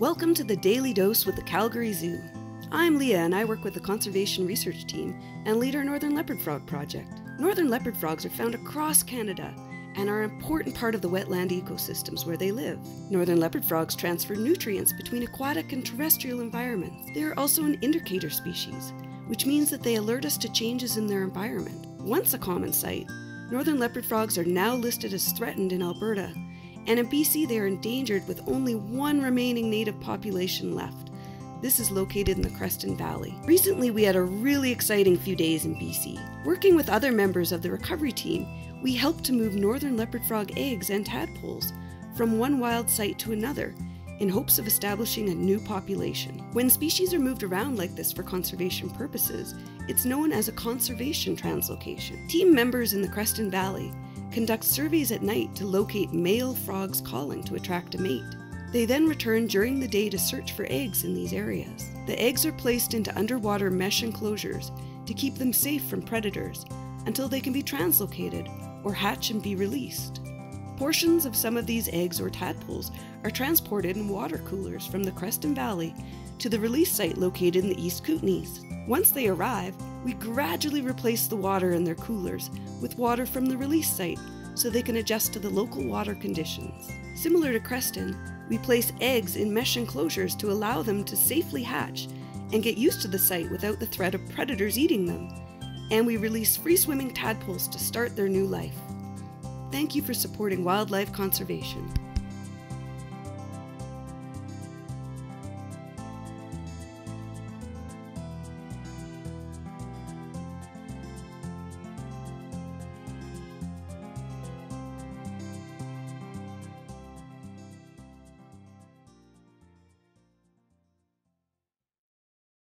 Welcome to the Daily Dose with the Calgary Zoo. I'm Lea and I work with the Conservation Research Team and lead our Northern Leopard Frog project. Northern leopard frogs are found across Canada and are an important part of the wetland ecosystems where they live. Northern leopard frogs transfer nutrients between aquatic and terrestrial environments. They are also an indicator species, which means that they alert us to changes in their environment. Once a common sight, northern leopard frogs are now listed as threatened in Alberta and in BC they are endangered with only one remaining native population left. This is located in the Creston Valley. Recently, we had a really exciting few days in BC. Working with other members of the recovery team, we helped to move northern leopard frog eggs and tadpoles from one wild site to another in hopes of establishing a new population. When species are moved around like this for conservation purposes, it's known as a conservation translocation. Team members in the Creston Valley conduct surveys at night to locate male frogs calling to attract a mate. They then return during the day to search for eggs in these areas. The eggs are placed into underwater mesh enclosures to keep them safe from predators until they can be translocated or hatch and be released. Portions of some of these eggs or tadpoles are transported in water coolers from the Creston Valley to the release site located in the East Kootenays. Once they arrive, we gradually replace the water in their coolers with water from the release site so they can adjust to the local water conditions. Similar to Creston, we place eggs in mesh enclosures to allow them to safely hatch and get used to the site without the threat of predators eating them. And we release free swimming tadpoles to start their new life. Thank you for supporting wildlife conservation.